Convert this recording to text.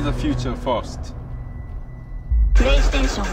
The future first. PlayStation.